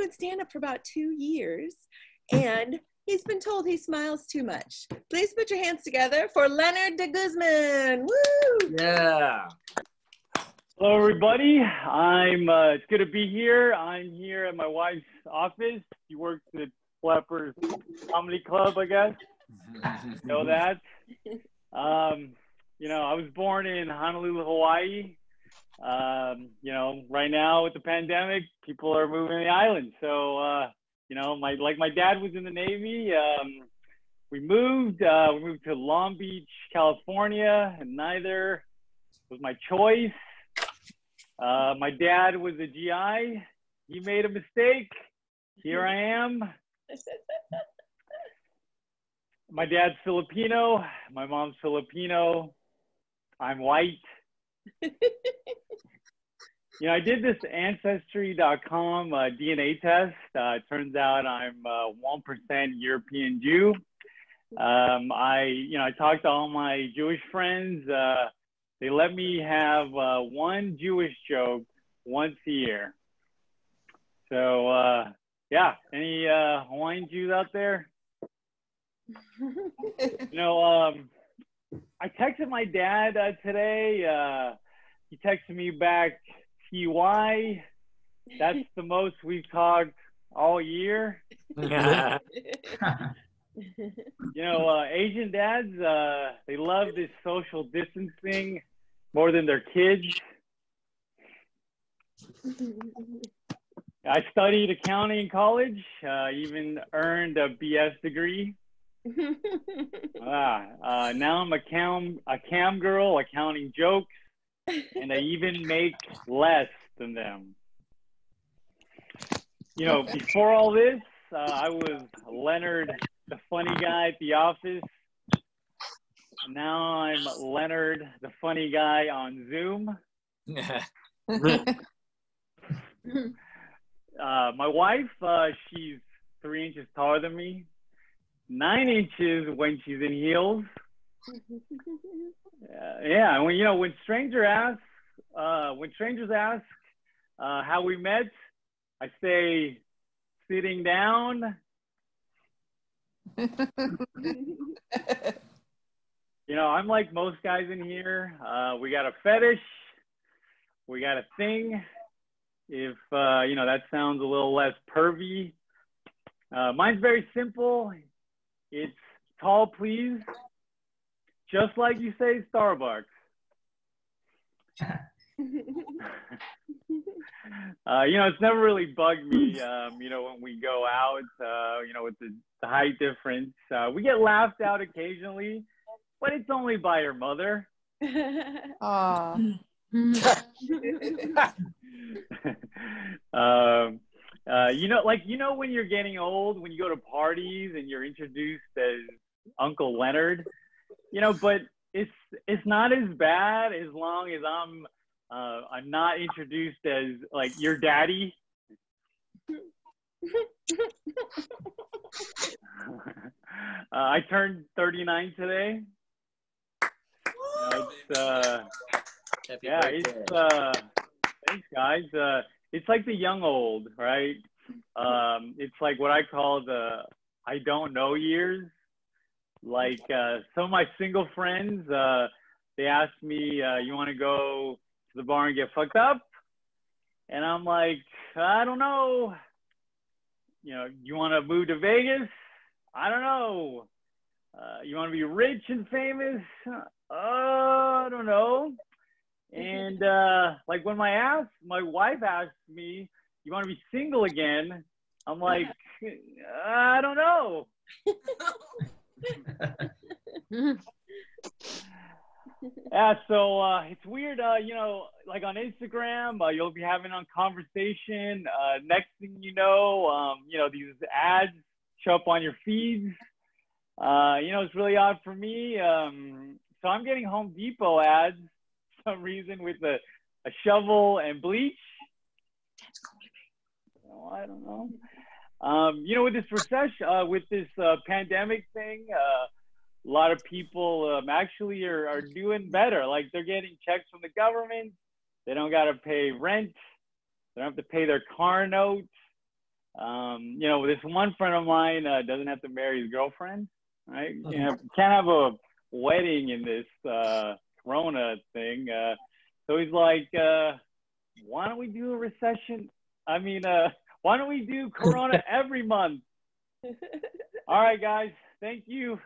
doing stand up for about two years, and he's been told he smiles too much. Please put your hands together for Lenard de Guzman. Woo! Yeah. Hello, everybody. I'm. Uh, it's good to be here. I'm here at my wife's office. She works at Flappers Comedy Club, I guess. know that. Um, you know, I was born in Honolulu, Hawaii. Um, you know, right now with the pandemic, people are moving the island. So, uh, you know, my like my dad was in the Navy. Um, we moved. Uh, we moved to Long Beach, California, and neither was my choice. Uh, my dad was a GI. He made a mistake. Here I am. my dad's Filipino. My mom's Filipino. I'm white. you know, I did this Ancestry.com uh, DNA test. Uh, it turns out I'm uh, 1% European Jew. Um, I, you know, I talked to all my Jewish friends. Uh, they let me have uh, one Jewish joke once a year. So, uh, yeah, any Hawaiian Jews out there? you know, um, I texted my dad uh, today. Uh, he texted me back, TY. That's the most we've talked all year. you know, uh, Asian dads, uh, they love this social distancing more than their kids. I studied accounting in college, uh, even earned a BS degree. ah, uh, now I'm a cam a cam girl accounting jokes, and I even make less than them. You know, before all this, uh, I was Lenard, the funny guy at the office. Now I'm Lenard, the funny guy on Zoom. uh, my wife, uh, she's three inches taller than me nine inches when she's in heels. uh, yeah, when you know when stranger asks, uh, when strangers ask uh, how we met, I say sitting down. you know, I'm like most guys in here. Uh, we got a fetish. We got a thing. If uh, you know that sounds a little less pervy. Uh, mine's very simple. It's tall, please. Just like you say, Starbucks. uh, you know, it's never really bugged me. Um, you know, when we go out, uh, you know, with the, the height difference, uh, we get laughed out occasionally, but it's only by your mother. Aww. um, uh, you know, like you know, when you're getting old, when you go to parties and you're introduced as Uncle Lenard, you know, but it's it's not as bad as long as I'm uh, I'm not introduced as like your daddy. uh, I turned 39 today. it's, uh, yeah, it's uh, thanks guys. Uh, it's like the young old, right? Um, it's like what I call the I don't know years. Like uh, some of my single friends, uh, they ask me, uh, "You want to go to the bar and get fucked up?" And I'm like, "I don't know." You know, you want to move to Vegas? I don't know. Uh, you want to be rich and famous? Uh, I don't know. And uh, like when my ass, my wife asked me, "You want to be single again?" I'm like, I don't know. yeah, so uh, it's weird. Uh, you know, like on Instagram, uh, you'll be having a conversation. Uh, next thing you know, um, you know these ads show up on your feeds. Uh, you know, it's really odd for me. Um, so I'm getting Home Depot ads some reason with a, a shovel and bleach know. I don't know. Um, you know, with this recession, uh, with this uh, pandemic thing, uh, a lot of people um, actually are, are doing better. Like they're getting checks from the government. They don't got to pay rent. They don't have to pay their car note. Um, you know, this one friend of mine uh, doesn't have to marry his girlfriend. Right? You mm-hmm. know, can't have a wedding in this uh, Corona thing. Uh, so he's like, uh, "Why don't we do a recession I mean, uh, why don't we do Corona every month? All right, guys. Thank you.